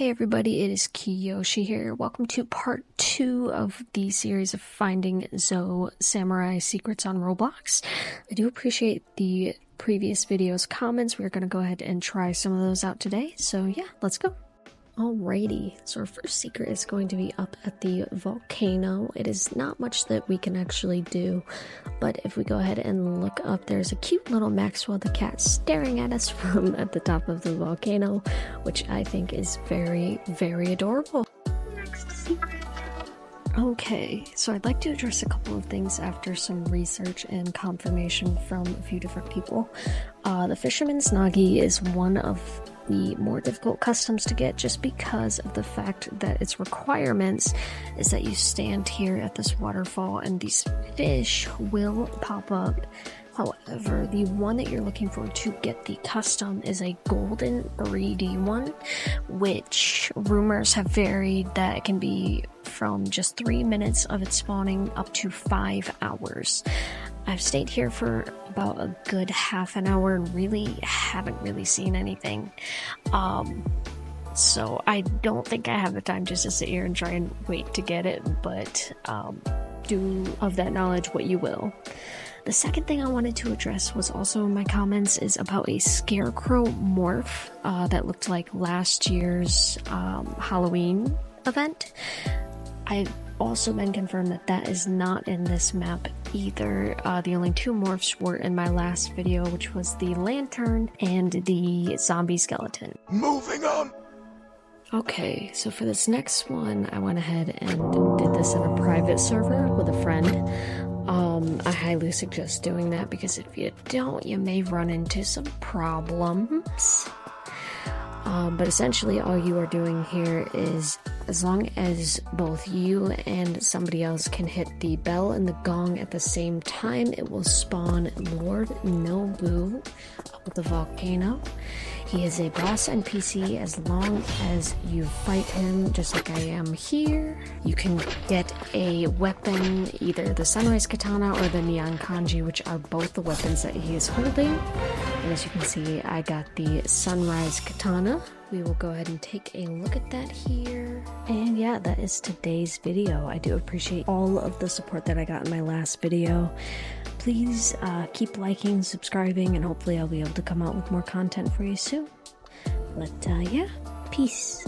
Hey everybody, it is Kioshi here. Welcome to part two of the series of Finding Zo Samurai Secrets on Roblox. I do appreciate the previous video's comments. We're going to go ahead and try some of those out today. So yeah, let's go. Alrighty, so our first secret is going to be up at the volcano. It is not much that we can actually do, but if we go ahead and look up, there's a cute little Maxwell the cat staring at us from at the top of the volcano, which I think is very, very adorable. Okay, so I'd like to address a couple of things after some research and confirmation from a few different people. Uh, the Fisherman's Nagi is one of the more difficult customs to get just because of the fact that its requirements is that you stand here at this waterfall and these fish will pop up. However, the one that you're looking for to get the custom is a golden 3D one, which rumors have varied that it can be from just three minutes of it spawning up to five hours. I've stayed here for about a good half an hour and really haven't really seen anything. Um, so I don't think I have the time just to sit here and try and wait to get it, but um, do of that knowledge what you will. The second thing I wanted to address was also in my comments is about a scarecrow morph uh, that looked like last year's um, Halloween event. I've also been confirmed that that is not in this map either. Uh, the only two morphs were in my last video, which was the lantern and the zombie skeleton. Moving on! Okay, so for this next one, I went ahead and did this in a private server with a friend. Um, I highly suggest doing that because if you don't, you may run into some problems. Um, but essentially, all you are doing here is as long as both you and somebody else can hit the bell and the gong at the same time, it will spawn Lord Nobu at the volcano. He is a boss NPC as long as you fight him, just like I am here. You can get a weapon, either the Sunrise Katana or the Neon Kanji, which are both the weapons that he is holding. And as you can see, I got the Sunrise Katana. We will go ahead and take a look at that here. And yeah, that is today's video. I do appreciate all of the support that I got in my last video. Please uh, keep liking, subscribing, and hopefully I'll be able to come out with more content for you soon. But uh, yeah, peace.